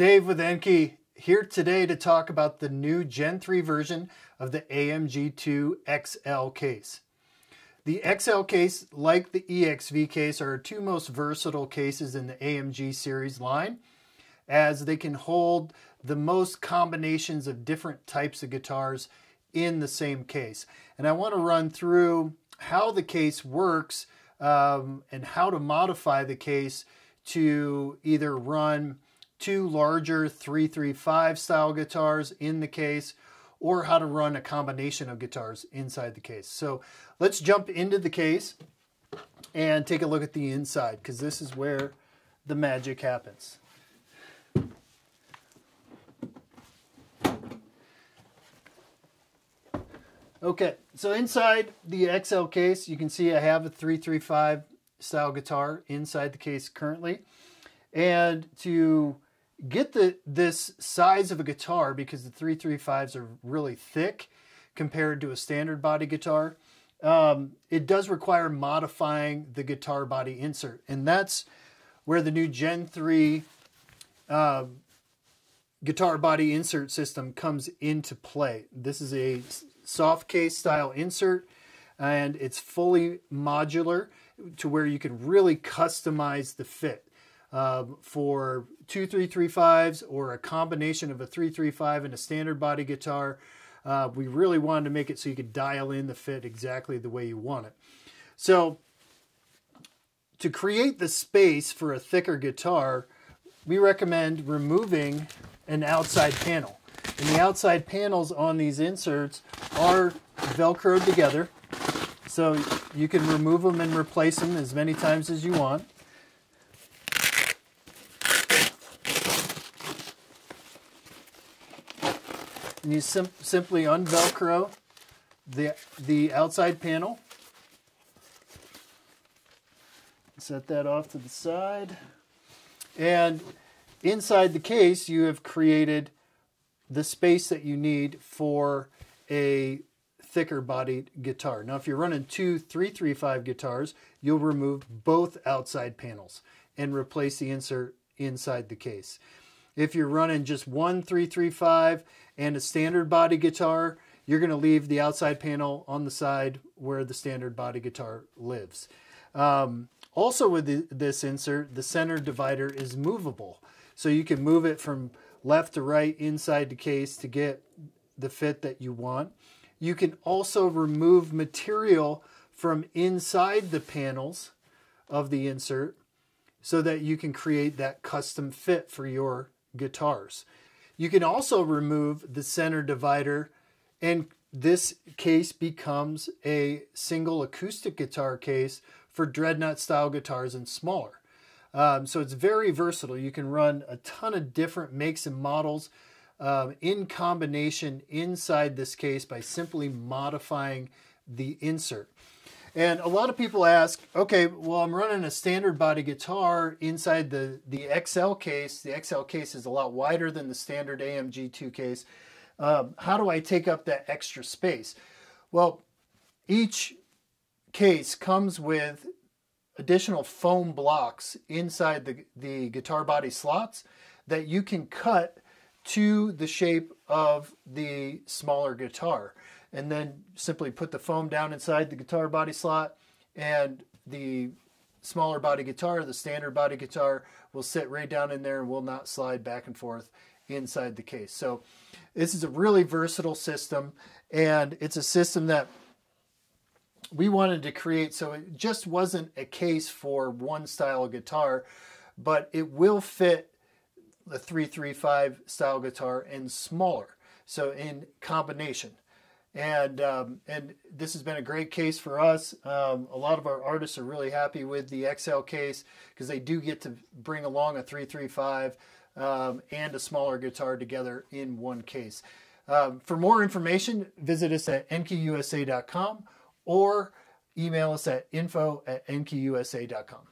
Dave with Enki here today to talk about the new Gen 3 version of the AMG2 XL case. The XL case, like the EXV case, are two most versatile cases in the AMG series line as they can hold the most combinations of different types of guitars in the same case. And I want to run through how the case works um, and how to modify the case to either run two larger 335 style guitars in the case or how to run a combination of guitars inside the case. So let's jump into the case and take a look at the inside because this is where the magic happens. Okay, so inside the XL case, you can see I have a 335 style guitar inside the case currently. And to get the this size of a guitar, because the 335s are really thick compared to a standard body guitar, um, it does require modifying the guitar body insert. And that's where the new Gen 3 uh, guitar body insert system comes into play. This is a soft case style insert and it's fully modular to where you can really customize the fit um, for two three three fives or a combination of a 335 and a standard body guitar. Uh, we really wanted to make it so you could dial in the fit exactly the way you want it. So to create the space for a thicker guitar, we recommend removing an outside panel. And the outside panels on these inserts are velcroed together. So you can remove them and replace them as many times as you want. And you sim simply unvelcro the, the outside panel. Set that off to the side. And inside the case, you have created the space that you need for a thicker bodied guitar. Now, if you're running two 335 guitars, you'll remove both outside panels and replace the insert inside the case. If you're running just one 335 and a standard body guitar, you're going to leave the outside panel on the side where the standard body guitar lives. Um, also with the, this insert, the center divider is movable. So you can move it from left to right inside the case to get the fit that you want. You can also remove material from inside the panels of the insert so that you can create that custom fit for your guitars. You can also remove the center divider and this case becomes a single acoustic guitar case for dreadnought style guitars and smaller. Um, so it's very versatile. You can run a ton of different makes and models um, in combination inside this case by simply modifying the insert. And a lot of people ask, okay, well, I'm running a standard body guitar inside the, the XL case. The XL case is a lot wider than the standard AMG2 case. Um, how do I take up that extra space? Well, each case comes with additional foam blocks inside the, the guitar body slots that you can cut to the shape of the smaller guitar and then simply put the foam down inside the guitar body slot and the smaller body guitar, the standard body guitar, will sit right down in there and will not slide back and forth inside the case. So this is a really versatile system and it's a system that we wanted to create so it just wasn't a case for one style guitar, but it will fit the 335 style guitar and smaller. So in combination. And um, and this has been a great case for us. Um, a lot of our artists are really happy with the XL case because they do get to bring along a 335 um, and a smaller guitar together in one case. Um, for more information, visit us at enkiusa.com or email us at info at enkiusa.com.